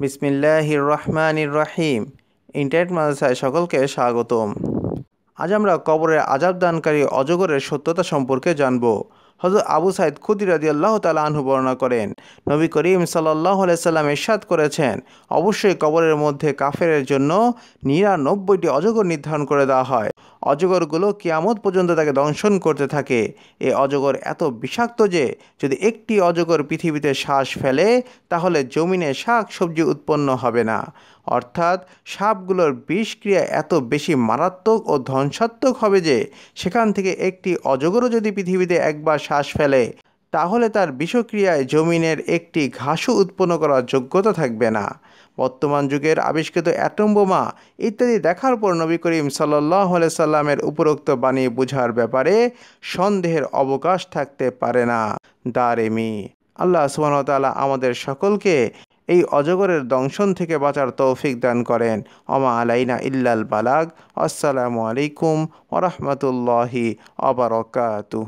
বিসমিল্লাহির রহমানির রহিম। ইন্টারনেট মাদ্রাসায় সকলকে স্বাগতম। আজ আমরা কবরের আজাব দানকারী অজগরের সত্যতা সম্পর্কে জানব। হজরত আবু সাইদ খুদির রাজি আল্লাহ তালা আনহু বর্ণনা করেন, নবী করিম সাল্লাহ সাল্লাম এরশাদ করেছেন, অবশ্যই কবরের মধ্যে কাফেরের জন্য নিরানব্বইটি অজগর নির্ধারণ করে দেওয়া হয়। অজগরগুলো কিয়ামত পর্যন্ত তাকে দংশন করতে থাকে। এ অজগর এত বিষাক্ত যে, যদি একটি অজগর পৃথিবীতে শ্বাস ফেলে, তাহলে জমিনে শাক সবজি উৎপন্ন হবে না। অর্থাৎ সাপগুলোর বিষক্রিয়া এত বেশি মারাত্মক ও ধ্বংসাত্মক হবে যে, সেখান থেকে একটি অজগরও যদি পৃথিবীতে একবার শ্বাস ফেলে। তাহলে তার বিষক্রিয়ায় জমিনের একটি ঘাসও উৎপন্ন করার যোগ্যতা থাকবে না। বর্তমান যুগের আবিষ্কৃত অ্যাটম বোমা ইত্যাদি দেখার পর নবী করিম সাল্লাহ সাল্লামের উপরোক্ত বাণী বোঝার ব্যাপারে সন্দেহের অবকাশ থাকতে পারে না। দারেমি। আল্লাহ সুবাহতালা আমাদের সকলকে এই অজগরের দংশন থেকে বাঁচার তৌফিক দান করেন। অমা আলাইনা ইল্লাল বালাগ। আসসালামু আলাইকুম ওরহমতুল্লাহি আবরকাতু